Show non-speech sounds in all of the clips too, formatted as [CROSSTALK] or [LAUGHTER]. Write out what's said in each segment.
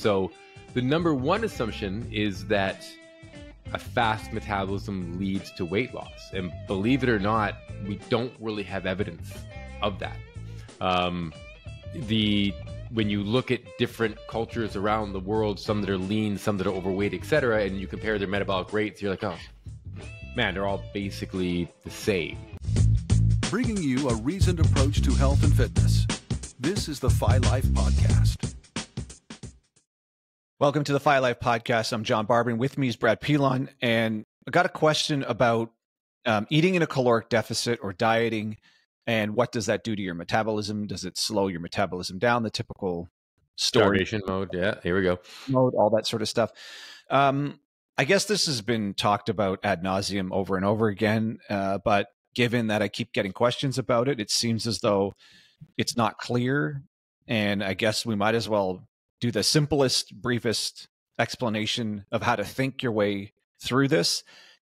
So, the number one assumption is that a fast metabolism leads to weight loss. And believe it or not, we don't really have evidence of that. Um, the when you look at different cultures around the world, some that are lean, some that are overweight, etc., and you compare their metabolic rates, you're like, oh, man, they're all basically the same. Bringing you a reasoned approach to health and fitness. This is the Phi Life Podcast. Welcome to the Phi Life Podcast. I'm John Barban, and with me is Brad Pilon. And I got a question about um, eating in a caloric deficit or dieting and what does that do to your metabolism? Does it slow your metabolism down? The typical story Starvation mode. Yeah, here we go. mode, all that sort of stuff. Um, I guess this has been talked about ad nauseum over and over again, uh, but given that I keep getting questions about it, it seems as though it's not clear. And I guess we might as well do the simplest, briefest explanation of how to think your way through this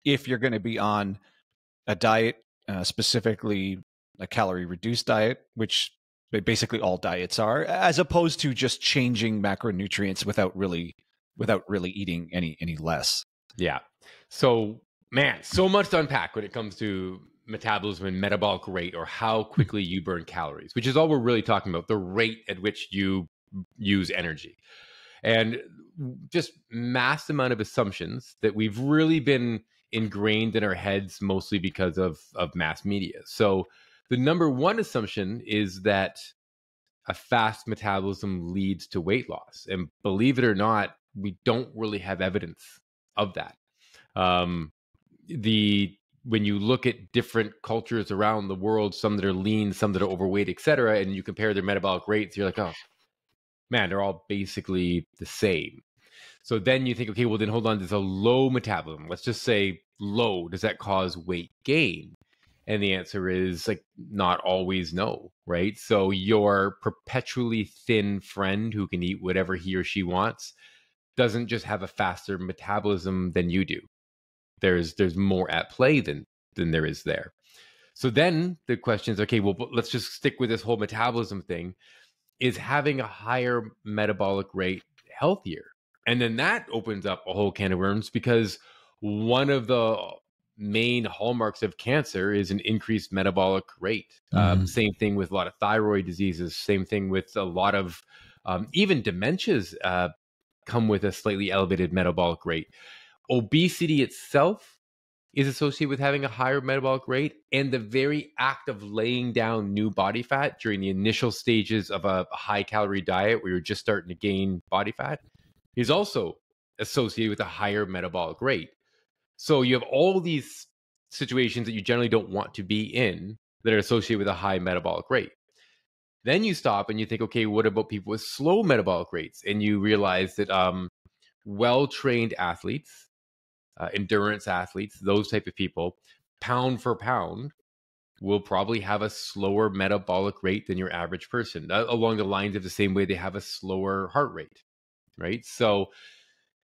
if you're going to be on a diet, uh, specifically a calorie reduced diet, which basically all diets are, as opposed to just changing macronutrients without really without really eating any any less. Yeah. So, man, so much to unpack when it comes to metabolism and metabolic rate or how quickly you burn calories, which is all we're really talking about the rate at which you use energy. And just mass amount of assumptions that we've really been ingrained in our heads mostly because of of mass media. So the number one assumption is that a fast metabolism leads to weight loss. And believe it or not, we don't really have evidence of that. Um, the when you look at different cultures around the world, some that are lean, some that are overweight, et cetera, and you compare their metabolic rates, you're like, oh, man, they're all basically the same. So then you think, okay, well, then hold on, there's a low metabolism. Let's just say low. Does that cause weight gain? And the answer is like not always no, right? So your perpetually thin friend who can eat whatever he or she wants doesn't just have a faster metabolism than you do. There's there's more at play than than there is there. So then the question is, okay, well, let's just stick with this whole metabolism thing. Is having a higher metabolic rate healthier? And then that opens up a whole can of worms because one of the main hallmarks of cancer is an increased metabolic rate. Um, mm-hmm. Um, same thing with a lot of thyroid diseases. Same thing with a lot of um, even dementias uh, come with a slightly elevated metabolic rate. Obesity itself is associated with having a higher metabolic rate, and the very act of laying down new body fat during the initial stages of a high calorie diet where you're just starting to gain body fat is also associated with a higher metabolic rate. So you have all these situations that you generally don't want to be in that are associated with a high metabolic rate. Then you stop and you think, okay, what about people with slow metabolic rates? And you realize that um, well trained athletes, uh, endurance athletes, those type of people, pound for pound, will probably have a slower metabolic rate than your average person, uh, along the lines of the same way they have a slower heart rate, right? So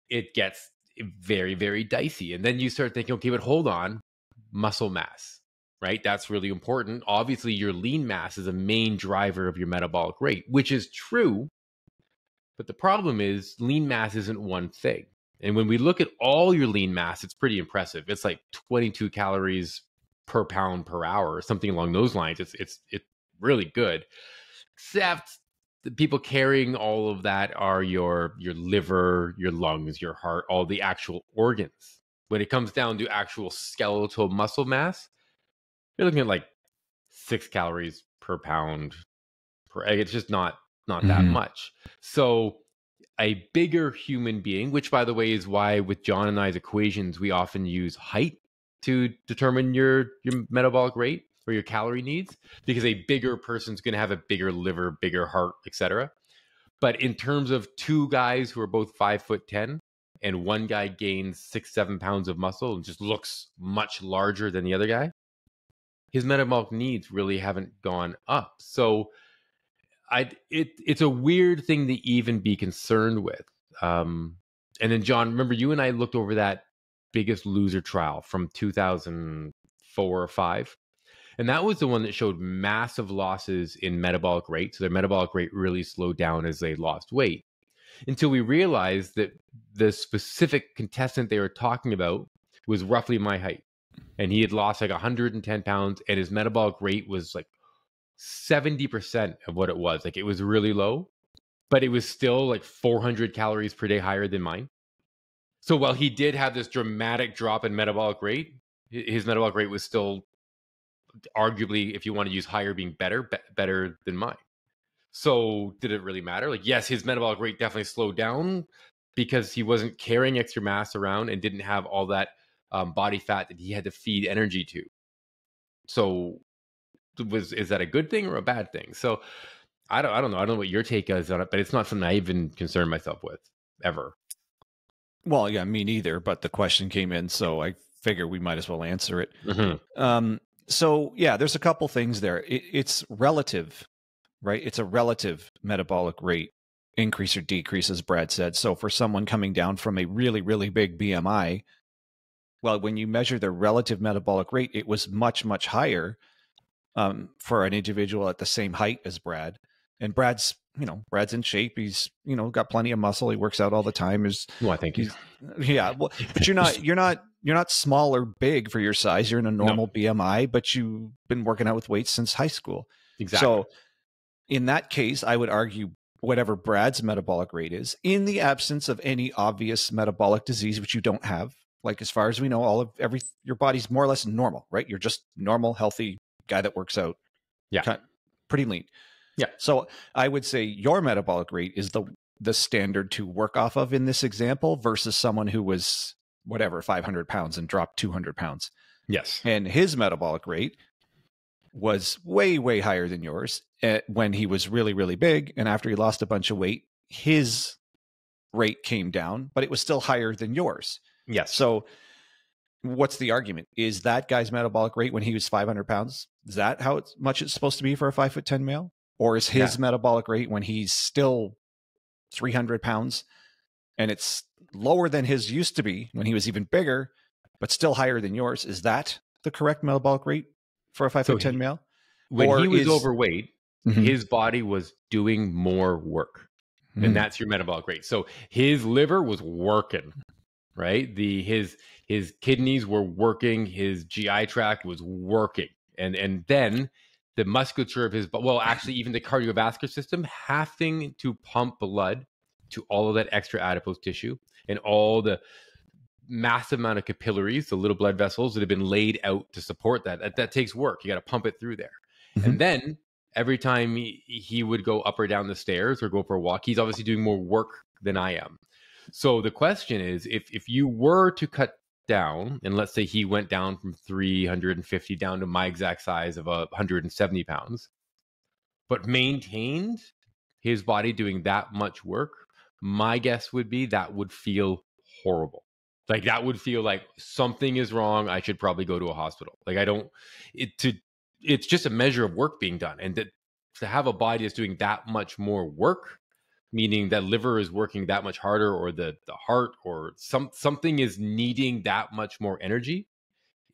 it gets very, very dicey. And then you start thinking, okay, but hold on, muscle mass, right? That's really important. Obviously, your lean mass is a main driver of your metabolic rate, which is true. But the problem is, lean mass isn't one thing. And when we look at all your lean mass, it's pretty impressive. It's like 22 calories per pound per hour, or something along those lines. It's it's it's really good. Except the people carrying all of that are your your liver, your lungs, your heart, all the actual organs. When it comes down to actual skeletal muscle mass, you're looking at like six calories per pound per egg. It's just not not mm-hmm. that much. So a bigger human being, which by the way is why with John and I's equations we often use height to determine your your metabolic rate or your calorie needs because a bigger person's going to have a bigger liver, bigger heart, etc. But in terms of two guys who are both five foot ten, and one guy gains six, seven pounds of muscle and just looks much larger than the other guy, his metabolic needs really haven't gone up. So, I it it's a weird thing to even be concerned with. Um, and then John, remember you and I looked over that Biggest Loser trial from 2004 or five and that was the one that showed massive losses in metabolic rate. So their metabolic rate really slowed down as they lost weight. until we realized that the specific contestant they were talking about was roughly my height. And he had lost like 110 pounds, and his metabolic rate was like 70% of what it was. Like it was really low, but it was still like 400 calories per day higher than mine. So while he did have this dramatic drop in metabolic rate, his metabolic rate was still arguably, if you want to use higher, being better, be- better than mine. So did it really matter? Like, yes, his metabolic rate definitely slowed down because he wasn't carrying extra mass around and didn't have all that um, body fat that he had to feed energy to. So was is that a good thing or a bad thing? So I don't I don't know. I don't know what your take is on it, but it's not something I even concern myself with ever. Well, yeah, me neither. But the question came in, so I figure we might as well answer it. Mm-hmm. Um, so yeah, there's a couple things there. It, it's relative, right? It's a relative metabolic rate increase or decrease, as Brad said. So for someone coming down from a really really big BMI, well, when you measure their relative metabolic rate, it was much much higher um, for an individual at the same height as Brad. And Brad's, you know, Brad's in shape. He's, you know, got plenty of muscle. He works out all the time. Is well, I think he's, yeah. Well, [LAUGHS] but you're not, you're not, you're not small or big for your size. You're in a normal no. BMI, but you've been working out with weights since high school. Exactly. So, in that case, I would argue whatever Brad's metabolic rate is, in the absence of any obvious metabolic disease, which you don't have. Like as far as we know, all of every your body's more or less normal, right? You're just normal, healthy guy that works out. Yeah. Pretty lean. Yeah. So I would say your metabolic rate is the the standard to work off of in this example versus someone who was whatever 500 pounds and dropped 200 pounds. Yes. And his metabolic rate was way way higher than yours eh, when he was really really big and after he lost a bunch of weight his rate came down but it was still higher than yours. Yes. So what's the argument? Is that guy's metabolic rate when he was 500 pounds? Is that how it's, much it's supposed to be for a five foot 10 male? Or is his yeah. metabolic rate when he's still 300 pounds and it's lower than his used to be when he was even bigger, but still higher than yours? Is that the correct metabolic rate for a five so foot 10 he, male? When or he was is, overweight, mm-hmm. his body was doing more work. Mm-hmm. And that's your metabolic rate. So his liver was working right? The his his kidneys were working his gi tract was working and and then the musculature of his well actually even the cardiovascular system having to pump blood to all of that extra adipose tissue and all the massive amount of capillaries the little blood vessels that have been laid out to support that that, that takes work. You got to pump it through there. Mm-hmm. and then every time he, he would go up or down the stairs or go for a walk he's obviously doing more work than i am so the question is if if you were to cut down and let's say he went down from 350 down to my exact size of uh, 170 pounds but maintained his body doing that much work my guess would be that would feel horrible. Like that would feel like something is wrong i should probably go to a hospital. Like i don't it to it's just a measure of work being done and that to have a body that's doing that much more work meaning that liver is working that much harder or the the heart or some something is needing that much more energy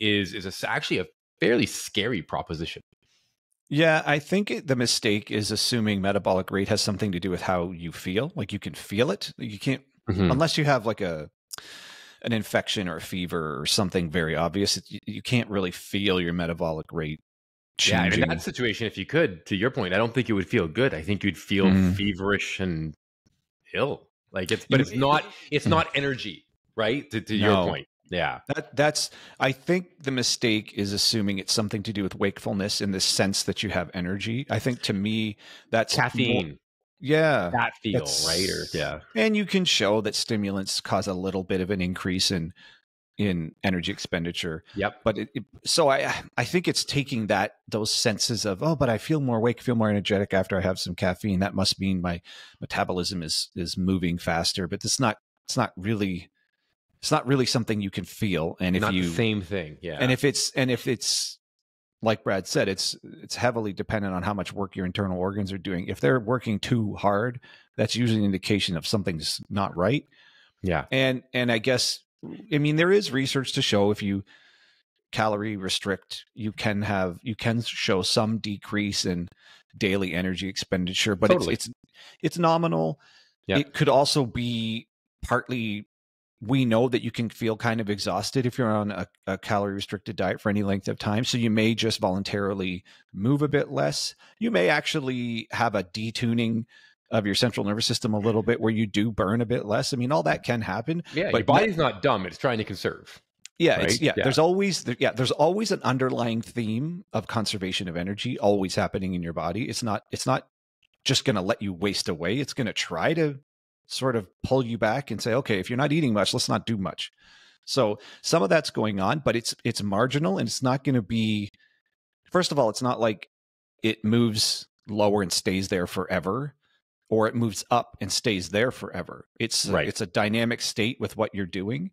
is is a, actually a fairly scary proposition. Yeah i think it, the mistake is assuming metabolic rate has something to do with how you feel. Like you can feel it. You can't mm-hmm. unless you have like a an infection or a fever or something very obvious you can't really feel your metabolic rate changing. Yeah, in that situation, if you could, to your point, I don't think it would feel good. I think you'd feel mm. feverish and ill. Like it's, but it's not. It's mm. not energy, right? To, to no. your point. Yeah. That that's I think the mistake is assuming it's something to do with wakefulness in the sense that you have energy. I think to me that's caffeine. More, yeah. That feel, right? Or yeah. And you can show that stimulants cause a little bit of an increase in in energy expenditure. Yep. But it, it, so I I think it's taking that those senses of oh, but I feel more awake, feel more energetic after I have some caffeine. That must mean my metabolism is is moving faster. But it's not it's not really it's not really something you can feel. And if not you same thing, yeah. And if it's and if it's like Brad said, it's it's heavily dependent on how much work your internal organs are doing. If they're working too hard, that's usually an indication of something's not right. Yeah. And and I guess I mean, there is research to show if you calorie restrict, you can have you can show some decrease in daily energy expenditure, but totally. it's, it's it's nominal. Yeah. It could also be partly we know that you can feel kind of exhausted if you're on a, a calorie restricted diet for any length of time. So you may just voluntarily move a bit less. You may actually have a detuning of your central nervous system a little bit where you do burn a bit less. I mean, all that can happen. Yeah, but your body's not dumb; it's trying to conserve. Yeah, it's, right? yeah, Yeah. There's always yeah. There's always an underlying theme of conservation of energy always happening in your body. It's not. It's not just going to let you waste away. It's going to try to sort of pull you back and say, okay, if you're not eating much, let's not do much. So some of that's going on, but it's it's marginal and it's not going to be. First of all, it's not like it moves lower and stays there forever, or it moves up and stays there forever. It's Right. it's a dynamic state with what you're doing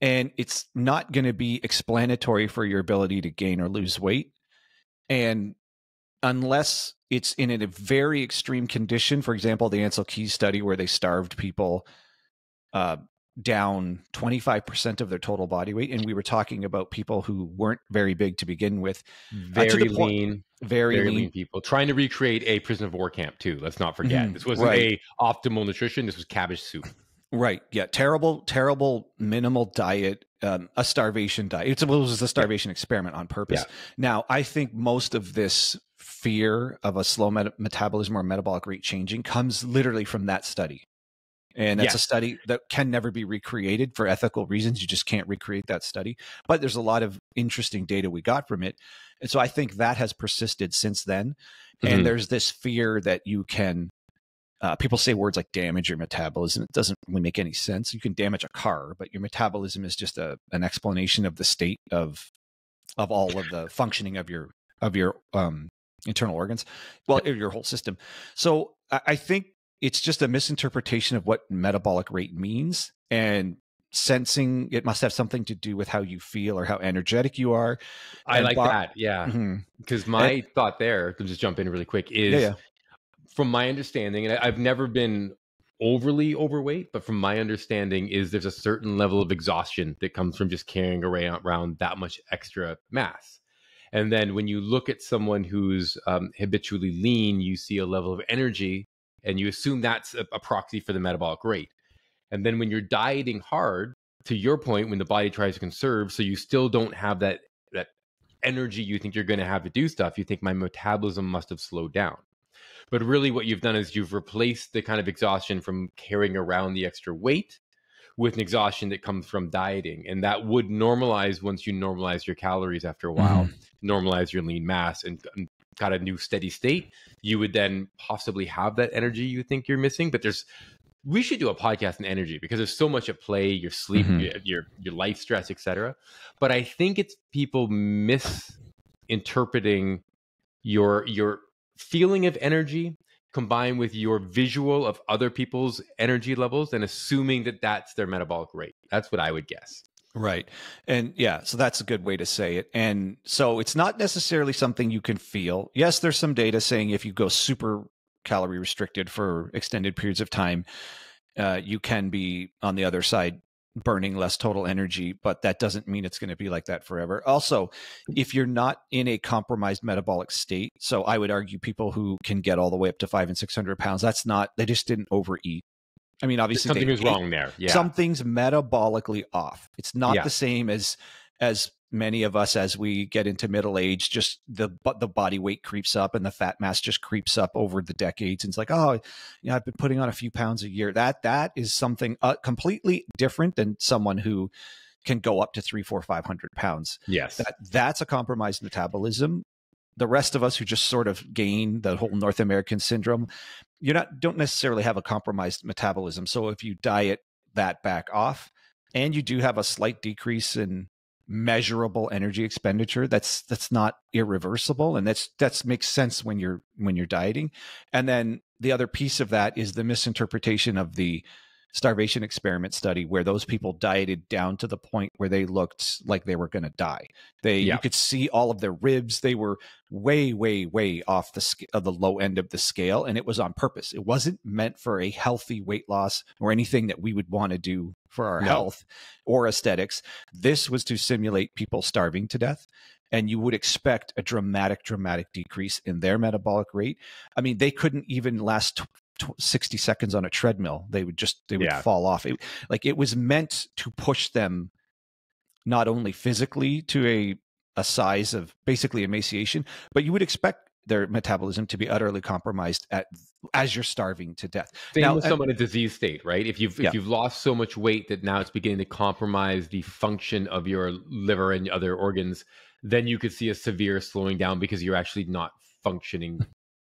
and it's not going to be explanatory for your ability to gain or lose weight and unless it's in a very extreme condition for example the Ancel Keys study where they starved people uh, down 25% of their total body weight and we were talking about people who weren't very big to begin with Very the point- lean, very, very lean, lean people trying to recreate a prison of war camp too. Let's not forget, Mhm, this wasn't right. a optimal nutrition. This was cabbage soup. Right. Yeah. Terrible, terrible minimal diet, um, a starvation diet. It's, it was a starvation experiment on purpose. Now, I think most of this fear of a slow met- metabolism or metabolic rate changing comes literally from that study. And that's a study that can never be recreated for ethical reasons. You just can't recreate that study. But there's a lot of interesting data we got from it. And so I think that has persisted since then. Mhm. And there's this fear that you can uh, people say words like damage your metabolism. It doesn't really make any sense. You can damage a car, but your metabolism is just a an explanation of the state of of all of the functioning of your of your um, internal organs, well, your whole system. So I, I think it's just a misinterpretation of what metabolic rate means, and sensing it must have something to do with how you feel or how energetic you are. I And like bo- that. Yeah, because my thought there, to just jump in really quick, is Yeah, yeah. from my understanding, and I've never been overly overweight, but from my understanding, is there's a certain level of exhaustion that comes from just carrying around, around that much extra mass. And then when you look at someone who's um, habitually lean, you see a level of energy, and you assume that's a, a proxy for the metabolic rate. And then when you're dieting hard, to your point, when the body tries to conserve, so you still don't have that that energy you think you're going to have to do stuff, you think my metabolism must have slowed down. But really, what you've done is you've replaced the kind of exhaustion from carrying around the extra weight with an exhaustion that comes from dieting. And that would normalize once you normalize your calories after a while, mm-hmm. normalize your lean mass, and, and got a new steady state. You would then possibly have that energy you think you're missing. But there's, we should do a podcast on energy because there's so much at play your sleep, Mhm. your, your, your life stress, etc. But I think it's people misinterpreting your your feeling of energy combined with your visual of other people's energy levels and assuming that that's their metabolic rate. That's what I would guess. Right. And yeah, so that's a good way to say it. And so it's not necessarily something you can feel. Yes, there's some data saying if you go super calorie restricted for extended periods of time, uh, you can be on the other side burning less total energy, but that doesn't mean it's going to be like that forever. Also, if you're not in a compromised metabolic state, so I would argue people who can get all the way up to five and 600 pounds, that's not, they just didn't overeat. I mean, obviously, Something they is wrong there. Yeah. something's metabolically off. It's not Yeah. the same as as many of us as we get into middle age. Just the but the body weight creeps up and the fat mass just creeps up over the decades. And it's like, oh, you know, I've been putting on a few pounds a year. That that is something uh, completely different than someone who can go up to three, four, five hundred pounds. yes. That that's a compromised metabolism. The rest of us who just sort of gain the whole North American syndrome, you're not don't necessarily have a compromised metabolism. So if you diet that back off and you do have a slight decrease in measurable energy expenditure that's that's not irreversible and that's that's makes sense when you're when you're dieting and then the other piece of that is the misinterpretation of the starvation experiment study where those people dieted down to the point where they looked like they were going to die. They Yeah. you could see all of their ribs. They were way way way off the of the low end of the scale and it was on purpose. It wasn't meant for a healthy weight loss or anything that we would want to do for our No. health or aesthetics. This was to simulate people starving to death and you would expect a dramatic dramatic decrease in their metabolic rate. I mean they couldn't even last 60 seconds on a treadmill, they would just they would Yeah. fall off. It, like it was meant to push them not only physically to a a size of basically emaciation, but you would expect their metabolism to be utterly compromised at as you're starving to death. Same Now, with uh, and- someone in a disease state, right? If you've Yeah. if you've lost so much weight that now it's beginning to compromise the function of your liver and other organs, then you could see a severe slowing down because you're actually not functioning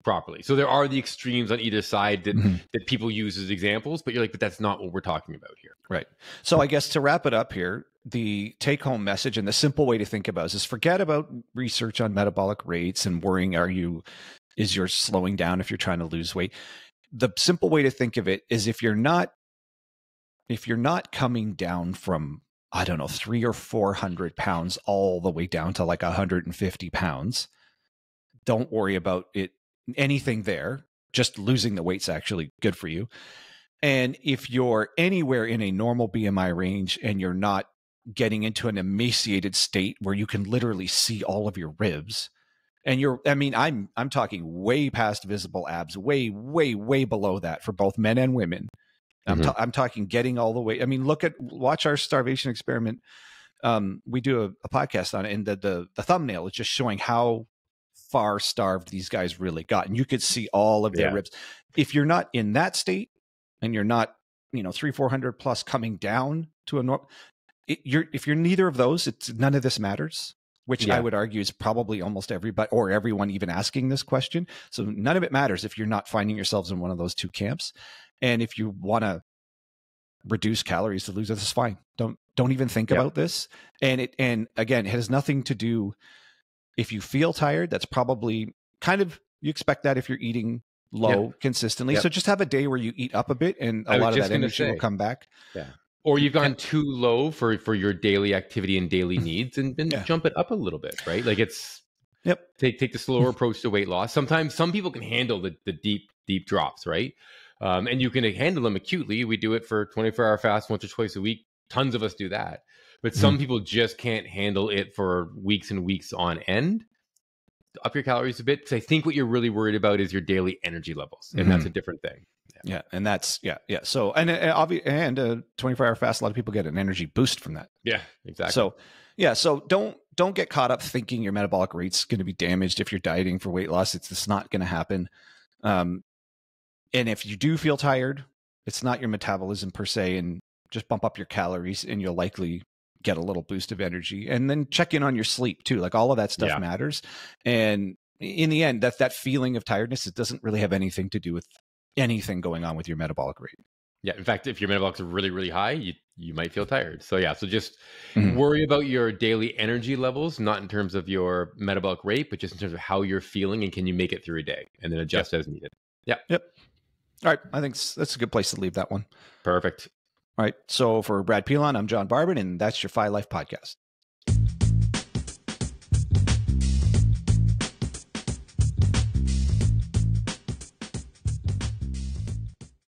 properly. So there are the extremes on either side that Mhm. that people use as examples, but you're like, but that's not what we're talking about here. Right. So I guess to wrap it up here, the take home message and the simple way to think about this is forget about research on metabolic rates and worrying are you is your slowing down if you're trying to lose weight. The simple way to think of it is if you're not if you're not coming down from I don't know, three or four hundred pounds all the way down to like 150 pounds, don't worry about it anything there. Just losing the weight's actually good for you. And if you're anywhere in a normal BMI range and you're not getting into an emaciated state where you can literally see all of your ribs, and you're I mean, I'm I'm talking way past visible abs, way, way, way below that for both men and women. I'm, Mhm. ta- I'm talking getting all the way. I mean, look at watch our starvation experiment. Um, we do a, a podcast on it, and the, the the thumbnail is just showing how far starved these guys really got, and you could see all of their Yeah. ribs. If you're not in that state, and you're not, you know, three four hundred plus coming down to a norm, it, you're if you're neither of those, it's none of this matters. Which I would argue is probably almost everybody or everyone even asking this question. So none of it matters if you're not finding yourselves in one of those two camps. And if you want to reduce calories to lose it, that's fine. Don't don't even think Yeah. about this. And it and again, it has nothing to do if you feel tired, that's probably kind of you expect that if you're eating low consistently. Yep. So just have a day where you eat up a bit and I a was lot of that gonna energy will come back. Yeah. Or you've gone too low for for your daily activity and daily [LAUGHS] needs, and then Yeah. jump it up a little bit, right? Like it's Yep. take take the slower [LAUGHS] approach to weight loss. Sometimes some people can handle the the deep deep drops, right? Um, and you can handle them acutely. We do it for 24 hour fast once or twice a week. Tons of us do that. But hmm. some people just can't handle it for weeks and weeks on end. Up your calories a bit because I think what you're really worried about is your daily energy levels, and that's a mm-hmm. different thing. Yeah, and that's yeah, yeah. So and and, obvi- and a 24 hour fast, a lot of people get an energy boost from that. Yeah, exactly. So yeah, so don't don't get caught up thinking your metabolic rate's going to be damaged if you're dieting for weight loss. It's just not going to happen. Um, and if you do feel tired, it's not your metabolism per se, and just bump up your calories, and you'll likely get a little boost of energy. And then check in on your sleep too. Like all of that stuff Yeah. matters. And in the end, that that feeling of tiredness, it doesn't really have anything to do with anything going on with your metabolic rate. Yeah, in fact, if your metabolics is really, really high, you you might feel tired. So yeah, so just Mhm. worry about your daily energy levels, not in terms of your metabolic rate, but just in terms of how you're feeling and can you make it through a day, and then adjust as needed. Yeah. Yep. All right. I think that's a good place to leave that one. Perfect. All right. So for Brad Pilon, I'm John Barban, and that's your Phi Life podcast.